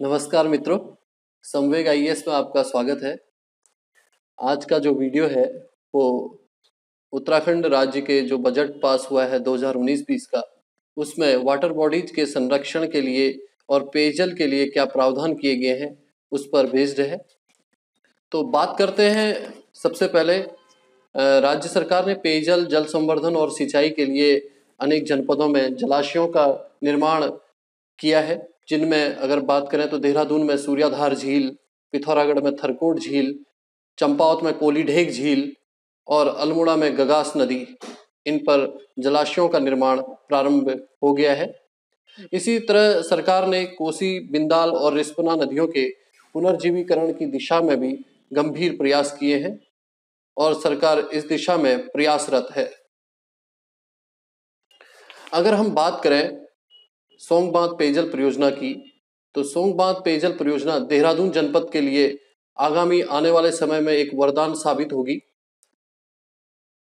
नमस्कार मित्रों, संवेग आई में आपका स्वागत है। आज का जो वीडियो है, वो उत्तराखंड राज्य के जो बजट पास हुआ है 2019-20 का, उसमें वाटर बॉडीज के संरक्षण के लिए और पेयजल के लिए क्या प्रावधान किए गए हैं, उस पर बेस्ड है। तो बात करते हैं, सबसे पहले राज्य सरकार ने पेयजल, जल संवर्धन और सिंचाई के लिए अनेक जनपदों में जलाशयों का निर्माण किया है। जिनमें अगर बात करें तो देहरादून में सूर्याधार झील, पिथौरागढ़ में थरकोट झील, चंपावत में कोलीढेक झील और अल्मोड़ा में गगास नदी, इन पर जलाशयों का निर्माण प्रारंभ हो गया है। इसी तरह सरकार ने कोसी, बिंदाल और रिस्पना नदियों के पुनर्जीवीकरण की दिशा में भी गंभीर प्रयास किए हैं और सरकार इस दिशा में प्रयासरत है। अगर हम बात करें सोंग बाँध पेयजल परियोजना की। तो सोंग बाँध पेयजल परियोजना देहरादून जनपद के लिए आगामी आने वाले समय में एक वरदान साबित होगी।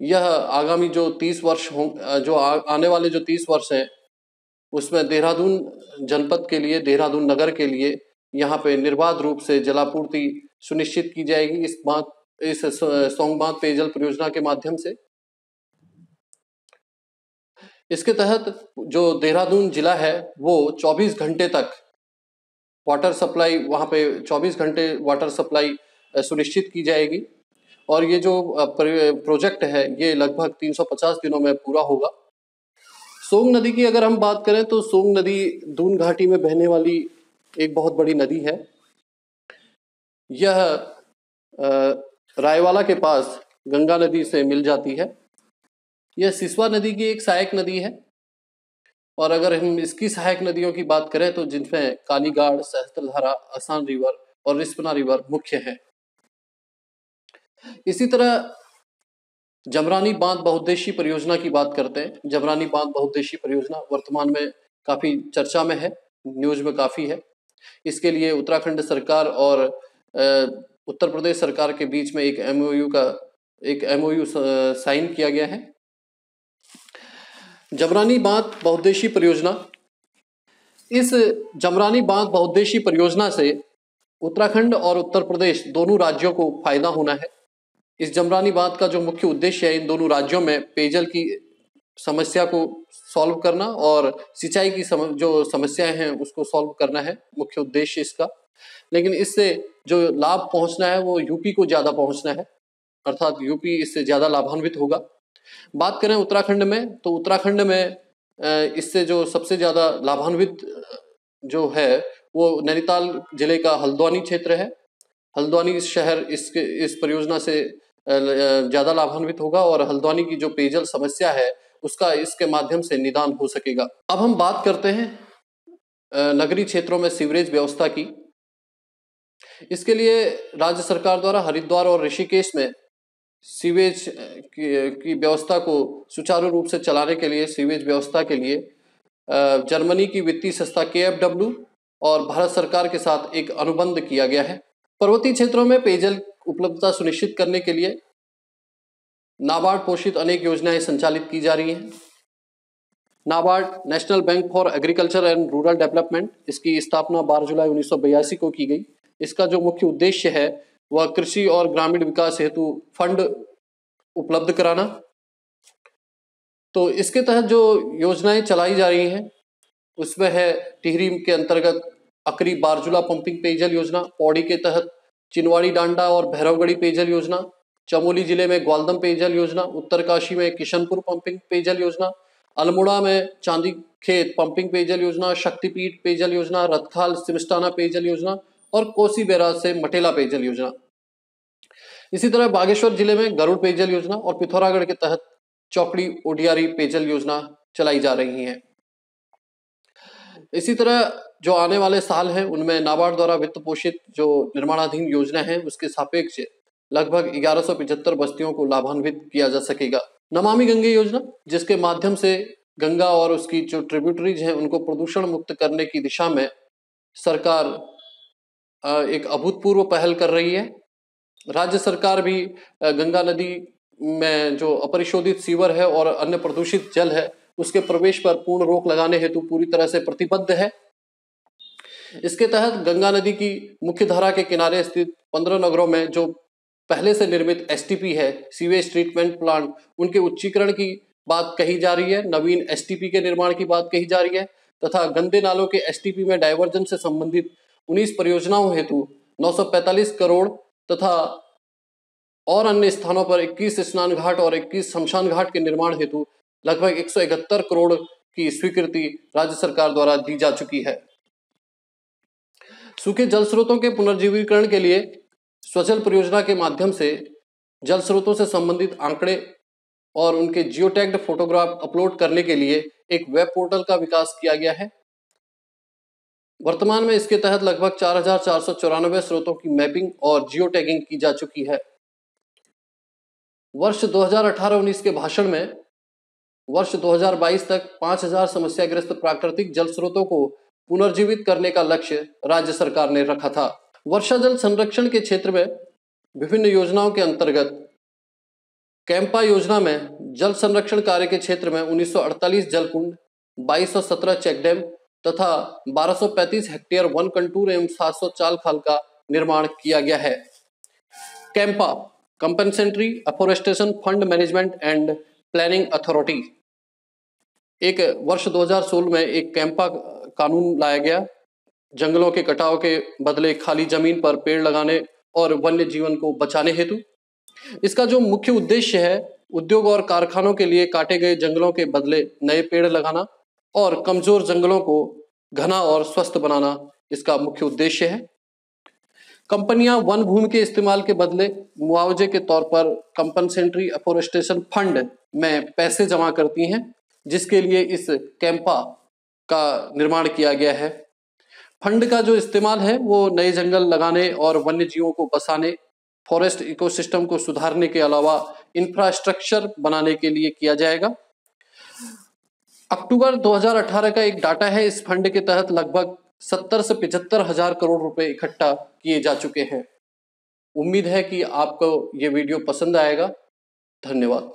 यह आगामी जो तीस वर्ष हो, जो आने वाले जो तीस वर्ष हैं, उसमें देहरादून जनपद के लिए, देहरादून नगर के लिए यहाँ पे निर्बाध रूप से जलापूर्ति सुनिश्चित की जाएगी इस बात इस सोंग बाँध पेयजल परियोजना के माध्यम से। इसके तहत जो देहरादून जिला है, वो 24 घंटे तक वाटर सप्लाई वहाँ पे 24 घंटे वाटर सप्लाई सुनिश्चित की जाएगी। और ये जो प्रोजेक्ट है, ये लगभग 350 दिनों में पूरा होगा। सोंग नदी की अगर हम बात करें तो सोंग नदी दून घाटी में बहने वाली एक बहुत बड़ी नदी है। यह रायवाला के पास गंगा नदी से मिल जाती है। यह सिसवा नदी की एक सहायक नदी है। और अगर हम इसकी सहायक नदियों की बात करें तो जिनमें कालीगाड़ सहस्त्रधारा आसान रिवर और रिस्पना रिवर मुख्य है। इसी तरह जमरानी बाँध बहुद्देशीय परियोजना की बात करते हैं। जमरानी बाँध बहुद्देशीय परियोजना वर्तमान में काफ़ी चर्चा में है, न्यूज़ में काफ़ी है। इसके लिए उत्तराखंड सरकार और उत्तर प्रदेश सरकार के बीच में एक एमओयू का, एक एमओयू साइन किया गया है। जमरानी बाँध बहुद्देशीय परियोजना। इस जमरानी बाँध बहुद्देशीय परियोजना से उत्तराखंड और उत्तर प्रदेश दोनों राज्यों को फ़ायदा होना है। इस जमरानी बाँध का जो मुख्य उद्देश्य है इन दोनों राज्यों में पेयजल की समस्या को सॉल्व करना और सिंचाई की सम, जो समस्याएँ हैं उसको सॉल्व करना है मुख्य उद्देश्य इसका। लेकिन इससे जो लाभ पहुँचना है वो यूपी को ज़्यादा पहुँचना है अर्थात यूपी इससे ज़्यादा लाभान्वित होगा। बात करें उत्तराखंड में तो उत्तराखंड में इससे जो सबसे ज़्यादा लाभान्वित जो है, वो नैनीताल ज़िले का हल्द्वानी क्षेत्र है। हल्द्वानी शहर इसके इस परियोजना से ज़्यादा लाभान्वित होगा और हल्द्वानी की जो पेयजल समस्या है, उसका इसके माध्यम से निदान हो सकेगा। अब हम बात करते हैं नगरीय क्षेत्रों में सीवरेज व्यवस्था की। इसके लिए राज्य सरकार द्वारा हरिद्वार और ऋषिकेश में सीवेज की, व्यवस्था को सुचारू रूप से चलाने के लिए सीवेज व्यवस्था के लिए जर्मनी की वित्तीय संस्था के और भारत सरकार के साथ एक अनुबंध किया गया है। पर्वतीय क्षेत्रों में पेयजल उपलब्धता सुनिश्चित करने के लिए नाबार्ड पोषित अनेक योजनाएँ संचालित की जा रही हैं। NABARD national bank for agriculture and rural development इसकी स्थापना 12 जुलाई उन्नीस सौ बयासी को की गई। इसका जो मुख्य उद्देश्य है वह कृषि और ग्रामीण विकास हेतु फंड उपलब्ध कराना। तो इसके तहत जो योजनाएँ चलाई जा रही हैं, उसमें है टिहरी के अंतर्गत अकरी बारजुला पंपिंग पेयजल योजना, पौड़ी के तहत चिनवाड़ी डांडा और भैरवगढ़ी पेयजल योजना, चमोली ज़िले में ग्वालदम पेयजल योजना, उत्तरकाशी में किशनपुर पंपिंग पेयजल योजना, अल्मोड़ा में चांदी खेत पंपिंग पेयजल योजना, शक्तिपीठ पेयजल योजना रथखाल सिमस्टाना पेयजल योजना और कोसी बैराज से मटेला पेयजल योजना। इसी तरह बागेश्वर ज़िले में गरुड़ पेयजल योजना और पिथौरागढ़ के तहत चौकड़ी ओडियारी पेयजल योजना चलाई जा रही है। इसी तरह जो आने वाले साल हैं, उनमें नाबार्ड द्वारा वित्त पोषित जो निर्माणाधीन योजना है, उसके सापेक्ष लगभग ग्यारह बस्तियों को लाभान्वित किया जा सकेगा। नमामि गंगे योजना, जिसके माध्यम से गंगा और उसकी जो ट्रिब्यूटरीज हैं, उनको प्रदूषण मुक्त करने की दिशा में सरकार एक अभूतपूर्व पहल कर रही है। राज्य सरकार भी गंगा नदी में जो अपरिशोधित सीवर है और अन्य प्रदूषित जल है, उसके प्रवेश पर पूर्ण रोक लगाने हेतु पूरी तरह से प्रतिबद्ध है। इसके तहत गंगा नदी की मुख्य धारा के किनारे स्थित पंद्रह नगरों में जो पहले से निर्मित एसटीपी है सीवेज ट्रीटमेंट प्लांट उनके उच्चीकरण की बात कही जा रही है, नवीन एसटीपी के निर्माण की बात कही जा रही है, तथा गंदे नालों के एसटीपी में डाइवर्जन से संबंधित 19 परियोजनाओं हेतु 945 करोड़ तथा और अन्य स्थानों पर 21 स्नान घाट और 21 शमशान घाट के निर्माण हेतु लगभग एक सौ इकहत्तर करोड़ की स्वीकृति राज्य सरकार द्वारा दी जा चुकी है। सूखे जल स्रोतों के पुनर्जीवीकरण के लिए स्वजल परियोजना के माध्यम से जल स्रोतों से संबंधित आंकड़े और उनके जियोटैग्ड फोटोग्राफ अपलोड करने के लिए एक वेब पोर्टल का विकास किया गया है। वर्तमान में इसके तहत लगभग चार हज़ार चार सौ चौरानवे स्रोतों की मैपिंग और जियो टैगिंग की जा चुकी है। वर्ष 2018-19 के भाषण में वर्ष 2022 तक 5000 समस्याग्रस्त प्राकृतिक जल स्रोतों को पुनर्जीवित करने का लक्ष्य राज्य सरकार ने रखा था। वर्षा जल संरक्षण के क्षेत्र में विभिन्न योजनाओं के अंतर्गत कैंपा योजना में जल संरक्षण कार्य के क्षेत्र में 1948 जल कुंड 2217 चेक डैम तथा 1235 हेक्टेयर वन कंटूर एवं 700 चाल खाल का निर्माण किया गया है। CAMPA, compensatory, afforestation fund management and planning authority. एक वर्ष 2016 में एक कैंपा कानून लाया गया। जंगलों के कटाव के बदले खाली ज़मीन पर पेड़ लगाने और वन्य जीवन को बचाने हेतु। इसका जो मुख्य उद्देश्य है, उद्योग और कारखानों के लिए काटे गए जंगलों के बदले नए पेड़ लगाना। और कमज़ोर जंगलों को घना और स्वस्थ बनाना इसका मुख्य उद्देश्य है। कंपनियाँ वन भूमि के इस्तेमाल के बदले मुआवजे के तौर पर कंपनसेंट्री अफोरेस्टेशन फंड में पैसे जमा करती हैं, जिसके लिए इस कैंपा का निर्माण किया गया है। फंड का जो इस्तेमाल है, वो नए जंगल लगाने और वन्य जीवों को बसाने फॉरेस्ट इकोसिस्टम को सुधारने के अलावा इंफ्रास्ट्रक्चर बनाने के लिए किया जाएगा। अक्टूबर 2018 का एक डाटा है, इस फंड के तहत लगभग 70 से पिछहत्तर हज़ार करोड़ रुपए इकट्ठा किए जा चुके हैं। उम्मीद है कि आपको ये वीडियो पसंद आएगा। धन्यवाद।